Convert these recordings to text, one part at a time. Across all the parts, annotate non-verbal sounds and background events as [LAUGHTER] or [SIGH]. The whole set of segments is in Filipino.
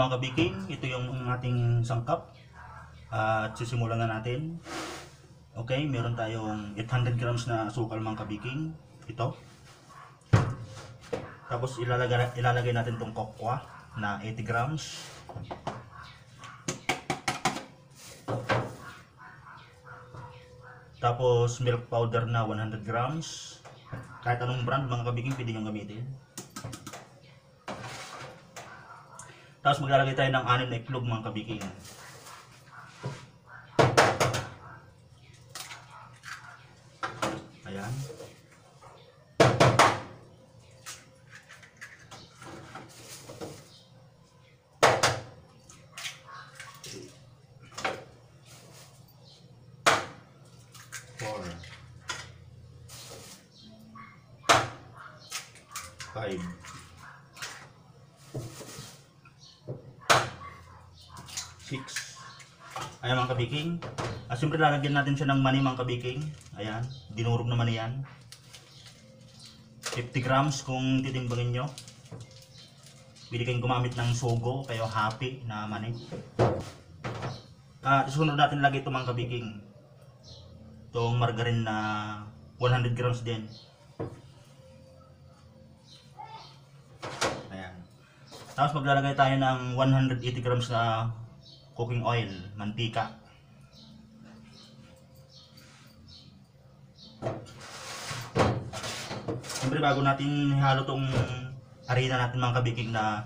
mga kabiking, ito yung ating sangkap. At sisimulan na natin. Okay, meron tayong 800 grams na asukal mga kabiking. Ito. Tapos ilalagay, ilalagay natin itong kokwa na 80 grams. Tapos milk powder na 100 grams. Kahit anong brand mga kabiking pwede nyo gamitin. Tapos maglalagay tayo ng anim na iklog mga kabiking. Ayan. Four. Five. Six. Ayan mga kabiking. Ah, siyempre lalagyan natin siya ng mani mga kabiking. Ayan. Dinurog na mani yan. 50 grams kung titimbangin nyo. Pwede kayong gumamit ng sogo, kayo happy na mani. Ah, isunod natin lagi ito mga kabiking. Itong margarine na 100 grams din. Ayan. Tapos maglalagay tayo ng 180 grams na cooking oil, mantika. Siyempre bago natin halo tong harina natin mga kabiking na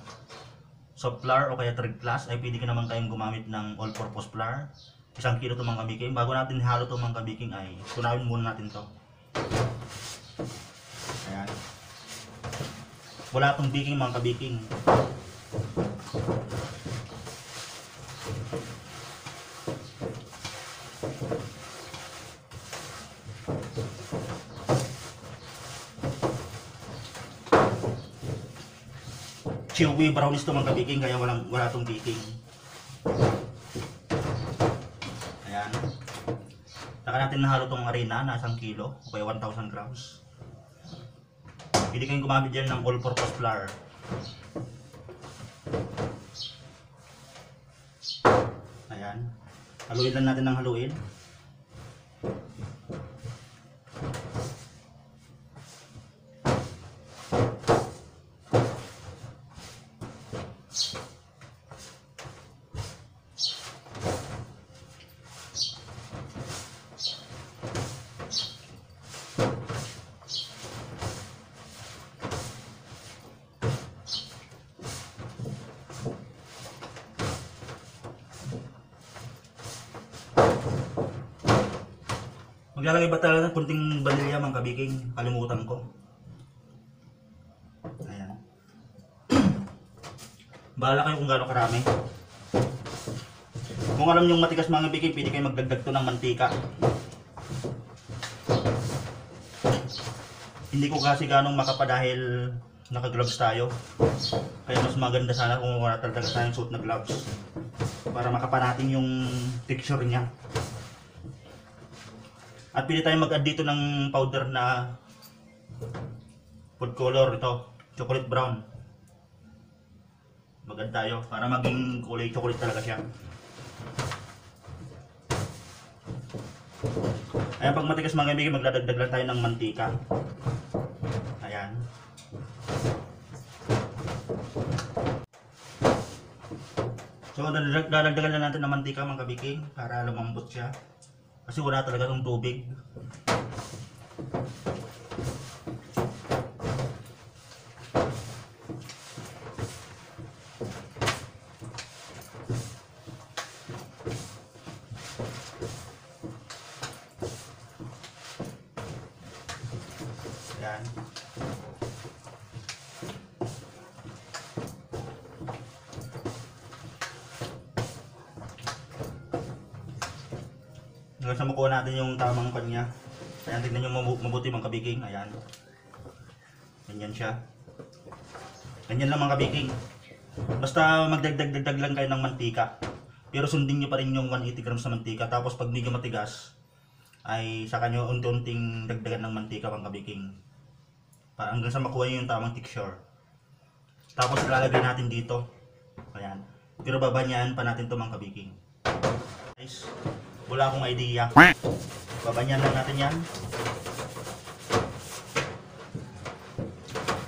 soft flour o kaya third class ay pwede ka naman kayong gumamit ng all-purpose flour. Isang kilo to mga kabiking. Bago natin halo to mga kabiking ay tunawin muna natin to. Ayan. Wala tong baking mga kabiking. Chewy brownies to mga kabiking kaya walang wala tong baking. Ayan. Saka natin nahalo tong harina na 1 kilo o kaya 1,000 grams. Pwede kayong gumamit dyan ng all-purpose flour. Ayan. Haluin lang natin ng haluin. Maglalagay ba talaga ng kunting vanilya mga kabiking? Kalimutan ko. Ayan. [CLEARS THROAT] Bahala kayo kung gaano karami. Kung alam yung matigas mga kabiking, pwede kayo magdagdag to ng mantika. Hindi ko kasi ganong makapa dahil naka-gloves tayo. Kaya mas maganda sana kung wala talaga tayong suit na gloves. Para makapa natin yung texture niya. At pili tayong mag-add dito ng powder na food color ito, chocolate brown. Mag-add tayo para maging kulay chocolate talaga siya. Ayan, pag matigas mga kaibigan, magdadagdag lang tayo ng mantika. Ayan. So, dadag- dadagdagan na natin ng mantika mga kabiking para lumambot siya. Kasi wala talaga ng tubig. Yan. Hanggang sa makuha natin yung tamang kanya. Ayan, tignan nyo mabu- mabuti mga kabiking. Ayan. Ganyan siya. Ganyan lang mga kabiking. Basta magdagdag-dagdag lang kayo ng mantika. Pero sundin nyo pa rin yung 180 grams na mantika. Tapos pag medyo matigas, ay saka nyo unti-unting dagdagan ng mantika mga kabiking. Para hanggang sa makuha nyo yung tamang texture. Tapos ilalagay natin dito. Ayan. Pero babanyahan pa natin to mga kabiking. Guys, wala akong idea. Babanyahan lang natin yan.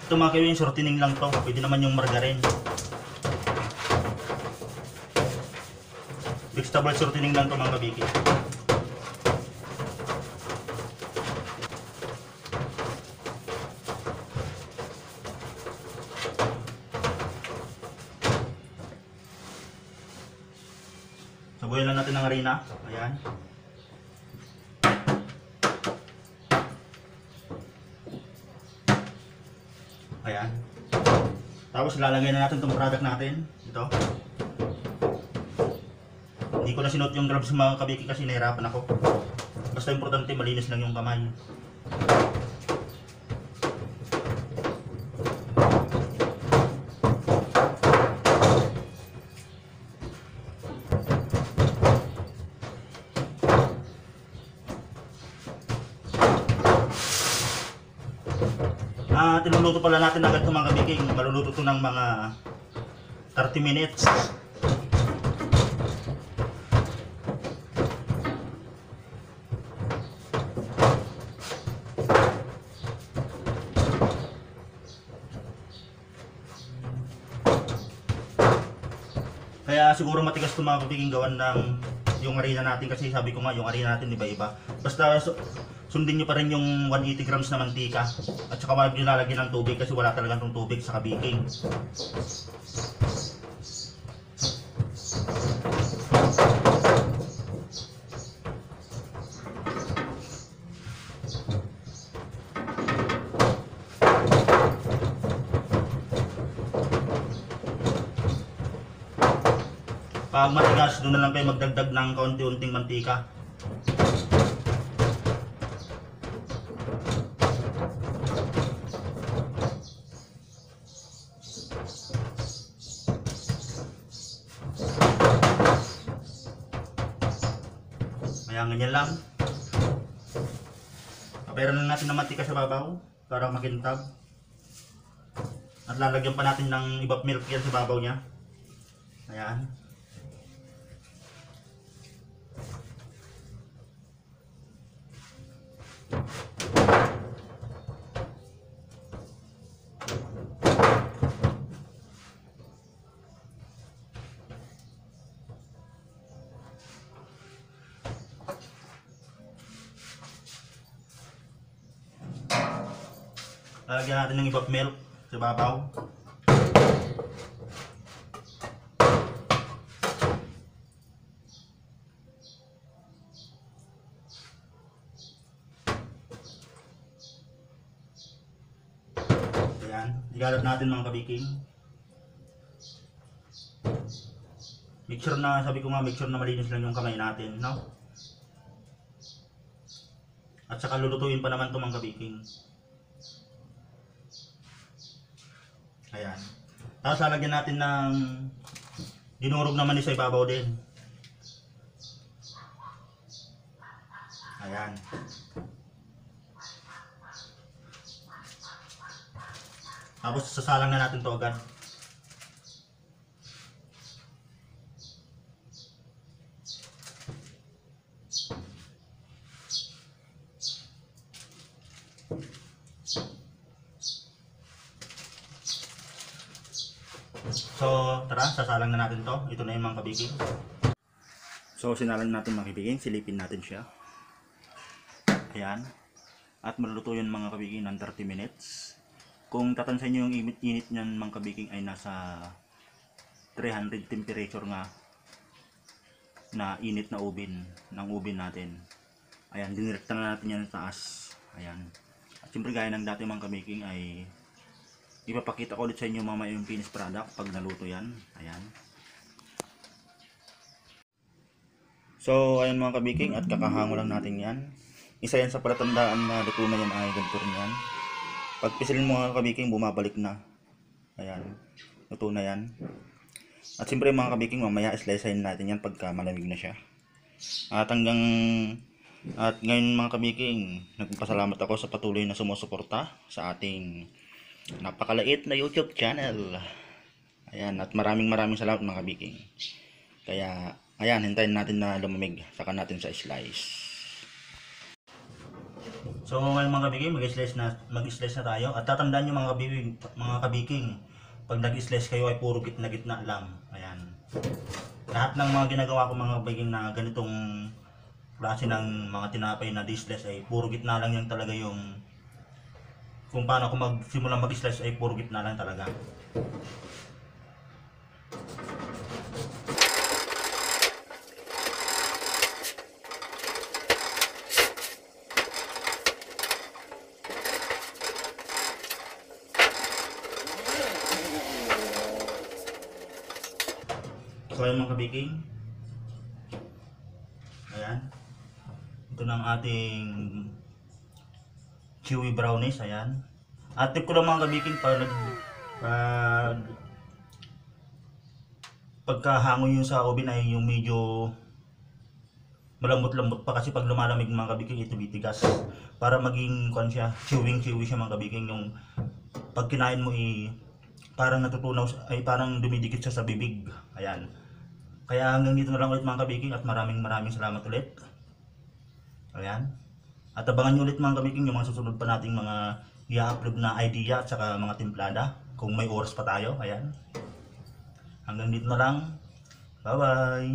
Ito mga kabiking, shortening lang to. Pwede naman yung margarine. Vegetable shortening lang to mga kabiking. Sabuyan lang natin ng harina. Ayan. Ayan. Tapos lalagay na natin itong product natin. Ito. Hindi ko na sinuot yung gloves mga kabiki kasi nahirapan ako. Basta importante malinis lang yung kamay. Ah, tinuluto pala natin agad itong mga kabiking. Maluluto to ng mga 30 minutes. Kaya siguro matigas itong mga kabiking gawan ng yung harina natin kasi sabi ko nga yung harina natin iba-iba. Basta su- sundin nyo pa rin yung 180 grams na mantika at saka wag nyo lalagyan ng tubig kasi wala talagang tong tubig sa baking. Pag matigas, doon na lang kayo magdagdag ng kaunti-unting mantika. Ayan, ganyan lang. Paperan lang natin ng mantika sa babaw para makintab. At lalagyan pa natin ng ibang milk yan sa babaw niya. Ayan. Lalagyan natin ng ibang milk sa babaw. Ayan, igalat natin mga kabiking. Make sure na, sabi ko nga, make sure na malinis lang yung kamay natin, no? At saka lulutuin pa naman ito mga kabiking. Ayan. Tapos lalagyan natin ng dinurog naman sa ibabaw din. Ayan. Tapos sasalang na natin to agad. So, tara, sasalang na natin to. Ito na yung mga kabiging. So, sinalang natin mga kabiging. Silipin natin siya. Ayan. At maluluto yun mga kabiging ng 30 minutes. Kung tatansin nyo yung init, niyan mga kabiging ay nasa 300 temperature nga na init na ubin ng ubin natin. Ayan, dinirekta na natin yan sa taas. Ayan. At siyempre gaya ng dati mga kabiging ay Ipapakita ko ulit sa inyo mamaya yung finished product pag naluto yan. Ayan. So, ayan mga kabiking at kakahango lang natin yan. Isa yan sa palatandaan na luto na yan ay ganito rin yan. Pag pisilin mo mga kabiking, bumabalik na. Ayan. Luto na yan. At siyempre mga kabiking, mamaya slicein natin yan pagka malamig na siya. At hanggang at ngayon mga kabiking, nagpasalamat ako sa patuloy na sumusuporta sa ating Napakalait na YouTube channel. Ayan, at maraming maraming salamat mga kabiking. Kaya, ayan, hintayin natin na lumamig. Saka natin sa slice. So ngayon mga kabiking, mag-slice na, mag-slice na tayo. At tatandaan nyo mga kabiking, mga kabiking, pag nag-slice kayo ay puro gitna gitna lang. Ayan. Lahat ng mga ginagawa ko mga kabiking na ganitong klase ng mga tinapay na di-slice ay puro gitna lang yan talaga yung kung paano ako magsimula mag-slice ay puro gitna lang talaga. So ayun mga kabiking. Ayan. Ito na ang ating chewy brownies. Ayan. At tip ko lang mga kabiking pag nag pag pagkahango yung sa oven ay yung medyo malambot-lambot pa kasi pag lumalamig mga kabiking ito bitigas para maging kwan siya chewing chewy siya mga kabiking yung pag kinain mo i parang natutunaw ay parang dumidikit siya sa bibig ayan kaya hanggang dito na lang ulit mga kabiking at maraming maraming salamat ulit. Ayan. At abangan nyo ulit mga kabiking yung mga susunod pa nating mga i-upload na idea at saka mga timplada kung may oras pa tayo. Ayan. Hanggang dito na lang. Bye bye.